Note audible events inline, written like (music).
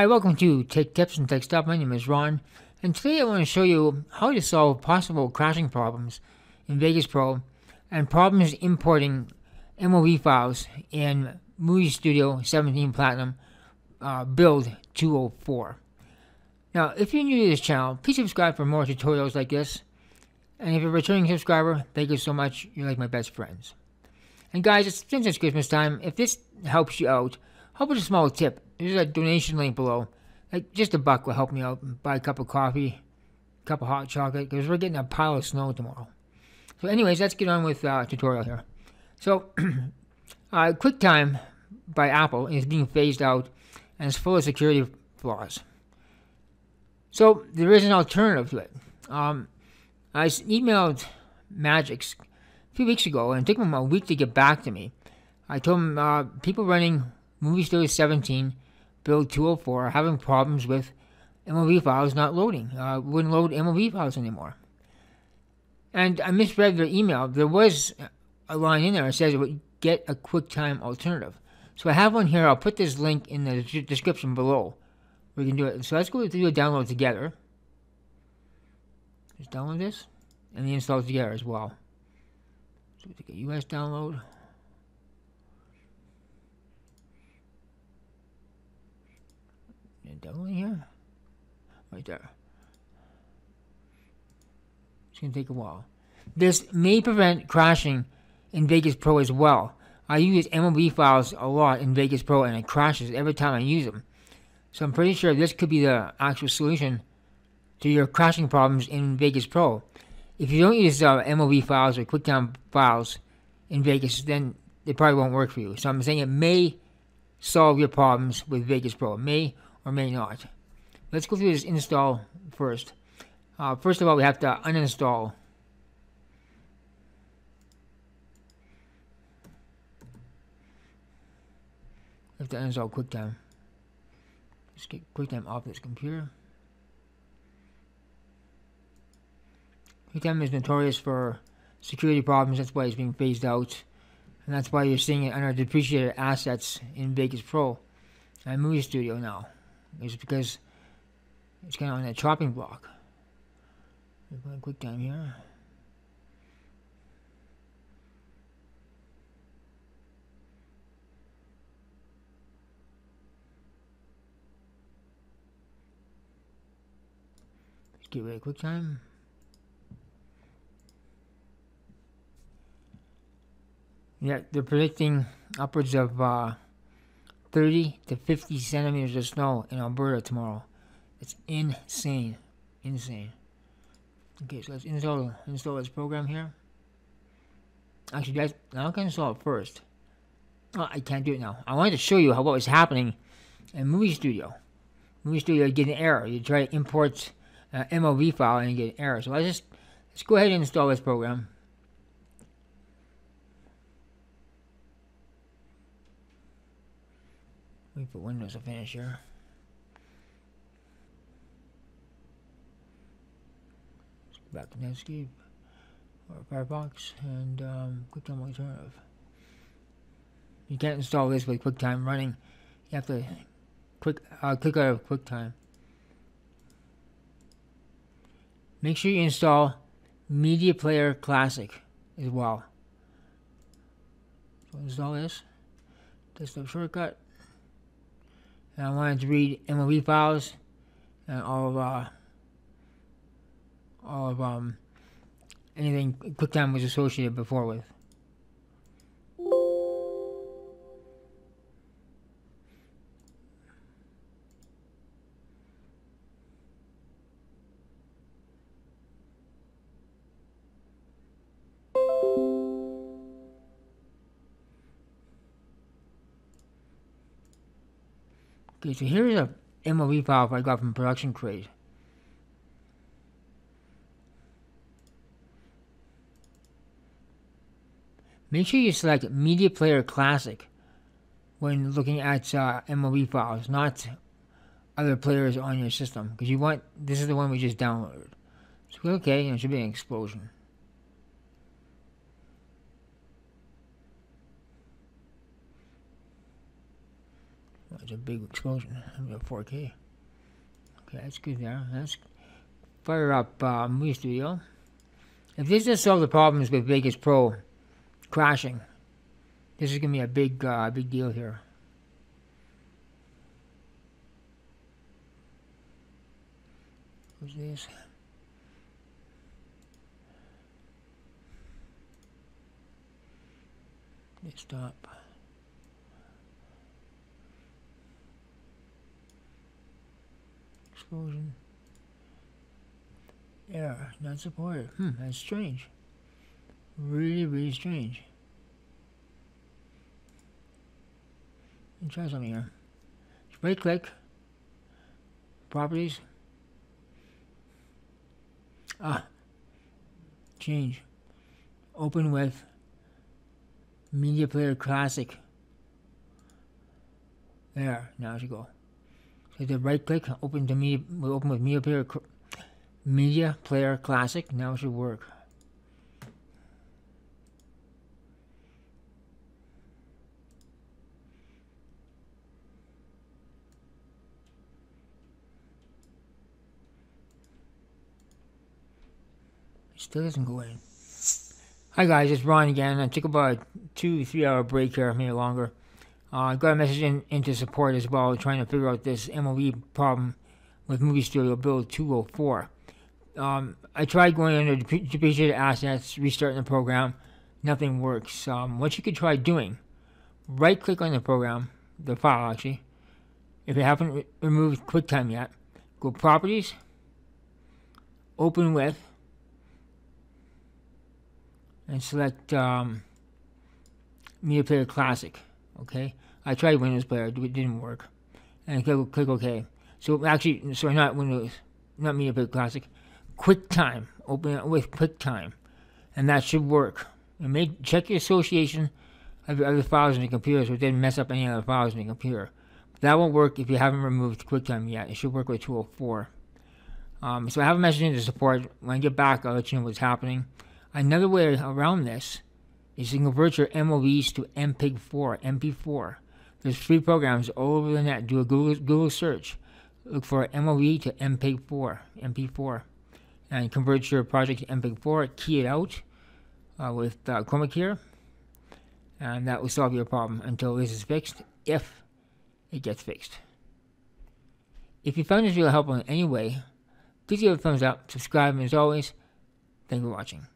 Hi, welcome to Tech Tips and Tech Stuff. My name is Ron, and today I want to show you how to solve possible crashing problems in Vegas Pro and problems importing MOV files in Movie Studio 17 Platinum uh, Build 204. Now, if you're new to this channel, please subscribe for more tutorials like this. And if you're a returning subscriber, thank you so much. You're like my best friends. And guys, since it's Christmas time, if this helps you out, how about a small tip? There's a donation link below. Like just a buck will help me out. Buy a cup of coffee, a cup of hot chocolate, because we're getting a pile of snow tomorrow. So, anyways, let's get on with uh, tutorial here. So, (clears throat) uh, QuickTime by Apple is being phased out, and it's full of security flaws. So there is an alternative to it. Um, I emailed MAGIX a few weeks ago, and it took them a week to get back to me. I told them uh, people running Movie Studio 17 build 204 are having problems with MOV files not loading. Uh, wouldn't load MOV files anymore. And I misread their email. There was a line in there that says it would get a QuickTime alternative. So I have one here. I'll put this link in the description below. We can do it. So let's go do a download together. Just download this and the install together as well. So we take a US download. And download here. Right there. It's going to take a while. This may prevent crashing in Vegas Pro as well. I use MOV files a lot in Vegas Pro and it crashes every time I use them. So I'm pretty sure this could be the actual solution to your crashing problems in Vegas Pro. If you don't use uh, MOV files or QuickTime files in Vegas, then they probably won't work for you. So I'm saying it may solve your problems with Vegas Pro. It may or may not. Let's go through this install first. Uh, first of all, we have to uninstall we have to uninstall QuickTime. Let's get QuickTime off this computer. QuickTime is notorious for security problems. That's why it's being phased out. And that's why you're seeing it under depreciated assets in Vegas Pro and Movie Studio now. It's because it's kind of on that chopping block. QuickTime here. get rid of QuickTime. Yeah, they're predicting upwards of uh, 30 to 50 centimeters of snow in Alberta tomorrow. It's insane. Insane. Okay, so let's install, install this program here. Actually, guys, now I can install it first. Oh, I can't do it now. I wanted to show you how what was happening in Movie Studio. Movie Studio, you get an error. You try to import uh, MOV file and you get an error. So let's just let's go ahead and install this program. Wait for Windows to finish here. Back to Netscape or Firefox and um, QuickTime Alternative. You can't install this with QuickTime running. You have to quick uh, click out of QuickTime. Make sure you install Media Player Classic as well. So install this. Desktop shortcut. And I wanted to read MOV files and all of uh, of um anything QuickTime was associated before with. Okay, so here's a MOV file I got from ProductionCrate. Make sure you select Media Player Classic when looking at uh, MOV files, not other players on your system, because you want this is the one we just downloaded. So okay, and it should be an explosion. That's a big explosion. I'm at 4K. Okay, that's good there. Let's fire up uh, Movie Studio. If this does solve the problems with Vegas Pro crashing, this is going to be a big, uh, big deal here. What's this? Stop. Explosion. Error, not supported. Hmm, that's strange. Really, really strange. Let me try something here. Right click. Properties. Ah. Change. Open with Media Player Classic. There, now should go. So the right click, open to media, open with Media Player, Media Player Classic. Now it should work. Still doesn't go in. Hi guys, it's Ron again. I took about a two, three hour break here, maybe longer. I uh, got a message in, into support as well, trying to figure out this MOV problem with Movie Studio Build 204. Um, I tried going under depreciated assets, restarting the program. Nothing works. Um, what you could try doing, right click on the program, the file actually. If you haven't re removed QuickTime yet, go Properties, Open with, and select um, Media Player Classic. Okay, I tried Windows Player, it didn't work, and click, click OK. So actually, sorry, not Windows, not Media Player Classic, QuickTime. Open it with QuickTime, and that should work. And make check your association of your other files in the computer so it didn't mess up any other files in the computer. But that won't work if you haven't removed QuickTime yet. It should work with 204. Um, so I have a message in the support. When I get back, I'll let you know what's happening. Another way around this is to convert your MOVs to MPEG-4, MP4. There's free programs all over the net. Do a Google, Google search. Look for MOV to MPEG-4, MP4, and convert your project to MPEG-4. Key it out uh, with uh, Chroma Key, and that will solve your problem until this is fixed, if it gets fixed. If you found this video helpful in any way, please give it a thumbs up, subscribe, and as always, thank you for watching.